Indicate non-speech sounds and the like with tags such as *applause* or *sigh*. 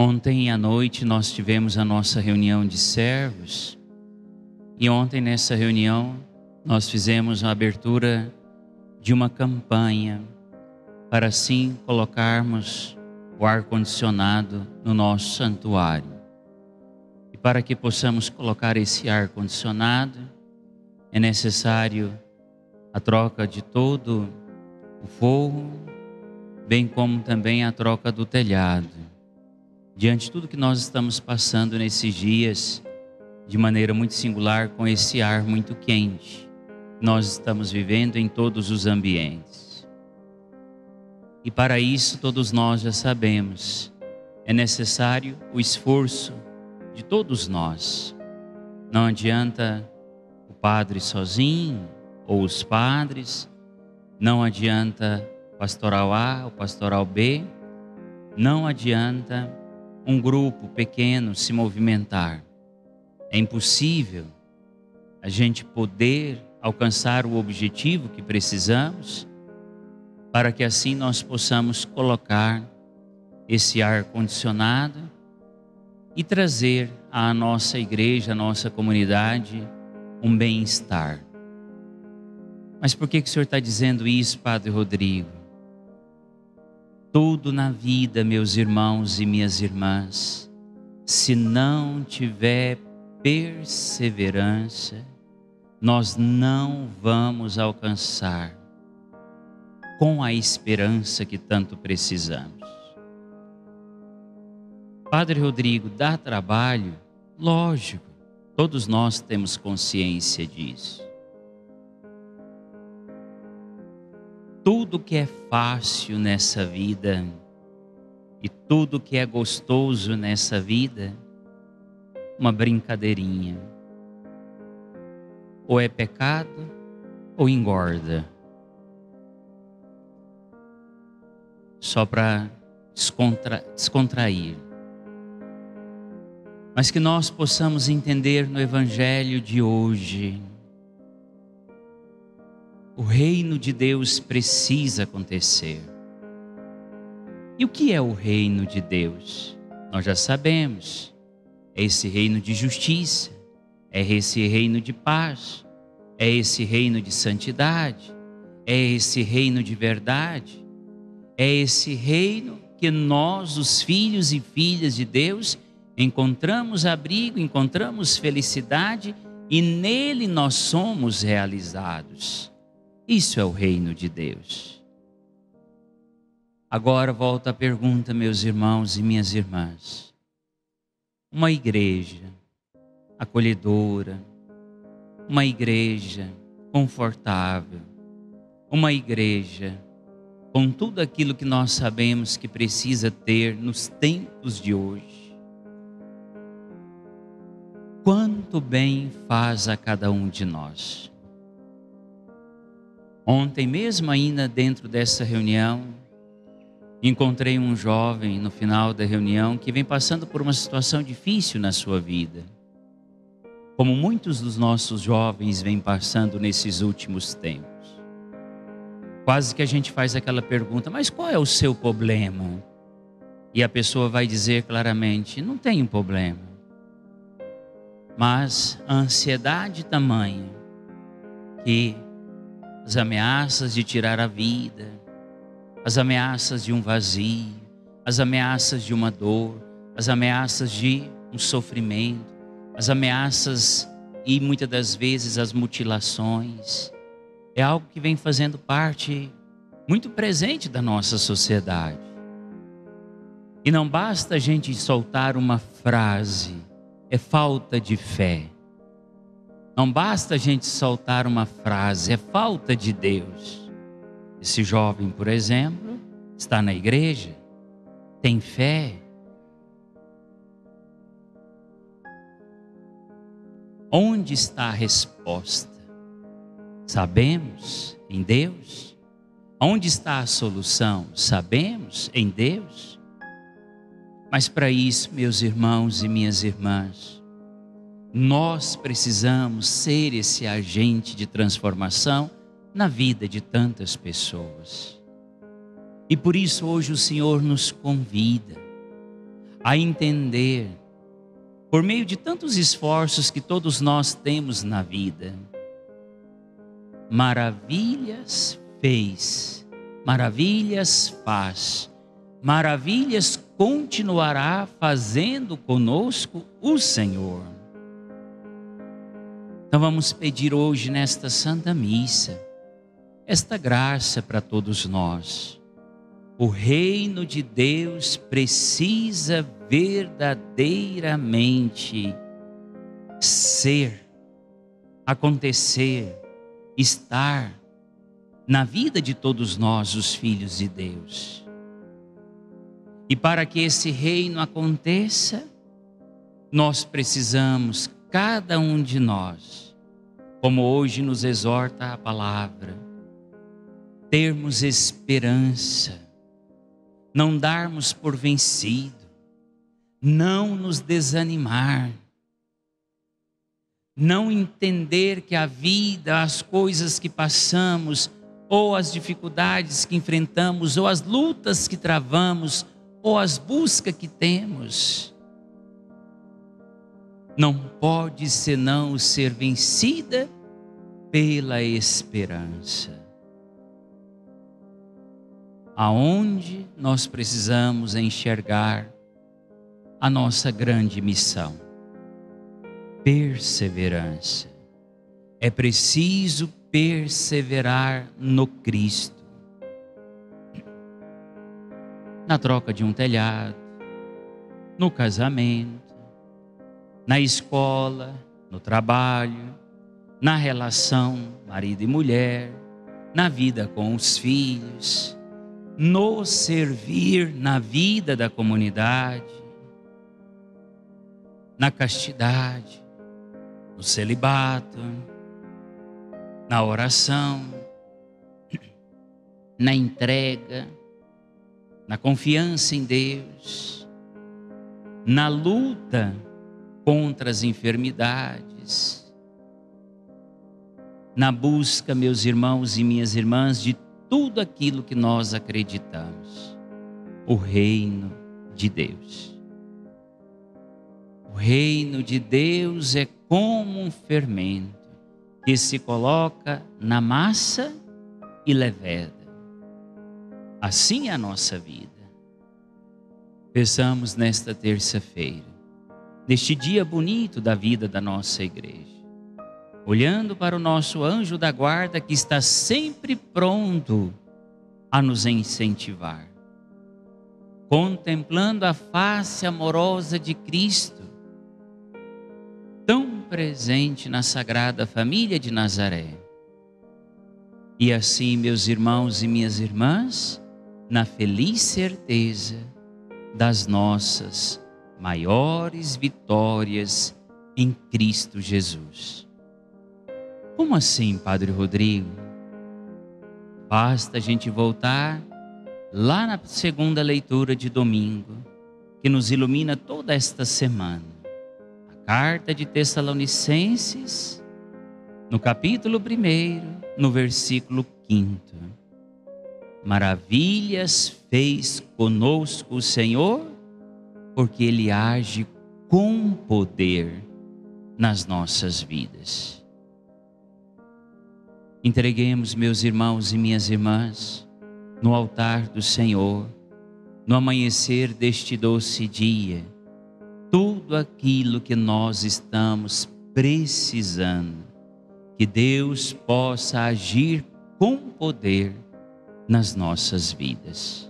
Ontem à noite nós tivemos a nossa reunião de servos e ontem nessa reunião nós fizemos a abertura de uma campanha para assim colocarmos o ar-condicionado no nosso santuário. E para que possamos colocar esse ar-condicionado, é necessário a troca de todo o forro, bem como também a troca do telhado diante de tudo que nós estamos passando nesses dias, de maneira muito singular, com esse ar muito quente, nós estamos vivendo em todos os ambientes. E para isso, todos nós já sabemos, é necessário o esforço de todos nós. Não adianta o padre sozinho ou os padres, não adianta pastoral A ou pastoral B, não adianta um grupo pequeno se movimentar. É impossível a gente poder alcançar o objetivo que precisamos para que assim nós possamos colocar esse ar condicionado e trazer à nossa igreja, à nossa comunidade, um bem-estar. Mas por que, que o Senhor está dizendo isso, Padre Rodrigo? Tudo na vida, meus irmãos e minhas irmãs, se não tiver perseverança, nós não vamos alcançar com a esperança que tanto precisamos. Padre Rodrigo, dá trabalho? Lógico, todos nós temos consciência disso. Tudo que é fácil nessa vida e tudo que é gostoso nessa vida, uma brincadeirinha. Ou é pecado ou engorda. Só para descontra, descontrair. Mas que nós possamos entender no Evangelho de hoje o reino de Deus precisa acontecer. E o que é o reino de Deus? Nós já sabemos. É esse reino de justiça, é esse reino de paz, é esse reino de santidade, é esse reino de verdade, é esse reino que nós, os filhos e filhas de Deus, encontramos abrigo, encontramos felicidade e nele nós somos realizados. Isso é o reino de Deus. Agora volta a pergunta, meus irmãos e minhas irmãs. Uma igreja acolhedora, uma igreja confortável, uma igreja com tudo aquilo que nós sabemos que precisa ter nos tempos de hoje. Quanto bem faz a cada um de nós. Ontem, mesmo ainda dentro dessa reunião, encontrei um jovem no final da reunião que vem passando por uma situação difícil na sua vida. Como muitos dos nossos jovens vêm passando nesses últimos tempos. Quase que a gente faz aquela pergunta: mas qual é o seu problema? E a pessoa vai dizer claramente: não um problema. Mas a ansiedade tamanha que as ameaças de tirar a vida, as ameaças de um vazio, as ameaças de uma dor, as ameaças de um sofrimento, as ameaças e muitas das vezes as mutilações. É algo que vem fazendo parte muito presente da nossa sociedade. E não basta a gente soltar uma frase, é falta de fé. Não basta a gente soltar uma frase, é falta de Deus. Esse jovem, por exemplo, está na igreja, tem fé. Onde está a resposta? Sabemos em Deus. Onde está a solução? Sabemos em Deus. Mas para isso, meus irmãos e minhas irmãs, nós precisamos ser esse agente de transformação na vida de tantas pessoas. E por isso hoje o Senhor nos convida a entender, por meio de tantos esforços que todos nós temos na vida, maravilhas fez, maravilhas faz, maravilhas continuará fazendo conosco o Senhor. Então vamos pedir hoje nesta Santa Missa esta graça para todos nós. O reino de Deus precisa verdadeiramente ser, acontecer, estar na vida de todos nós, os filhos de Deus. E para que esse reino aconteça, nós precisamos, cada um de nós, como hoje nos exorta a palavra, termos esperança, não darmos por vencido, não nos desanimar, não entender que a vida, as coisas que passamos, ou as dificuldades que enfrentamos, ou as lutas que travamos, ou as buscas que temos, não pode senão ser vencida pela esperança. Aonde nós precisamos enxergar a nossa grande missão perseverança. É preciso perseverar no Cristo. Na troca de um telhado, no casamento, na escola, no trabalho, na relação marido e mulher, na vida com os filhos, no servir na vida da comunidade, na castidade, no celibato, na oração, *clears throat* na entrega, na confiança em Deus, na luta contra as enfermidades, na busca, meus irmãos e minhas irmãs, de tudo aquilo que nós acreditamos, o reino de Deus. O reino de Deus é como um fermento que se coloca na massa e leveda. Assim é a nossa vida. Pensamos nesta terça-feira, neste dia bonito da vida da nossa igreja, olhando para o nosso anjo da guarda que está sempre pronto a nos incentivar, contemplando a face amorosa de Cristo presente na Sagrada Família de Nazaré. E assim, meus irmãos e minhas irmãs, na feliz certeza das nossas maiores vitórias em Cristo Jesus. Como assim, Padre Rodrigo? Basta a gente voltar lá na segunda leitura de domingo, que nos ilumina toda esta semana Carta de Tessalonicenses, no capítulo 1, no versículo 5. Maravilhas fez conosco o Senhor, porque Ele age com poder nas nossas vidas. Entreguemos, meus irmãos e minhas irmãs, no altar do Senhor, no amanhecer deste doce dia tudo aquilo que nós estamos precisando. Que Deus possa agir com poder nas nossas vidas.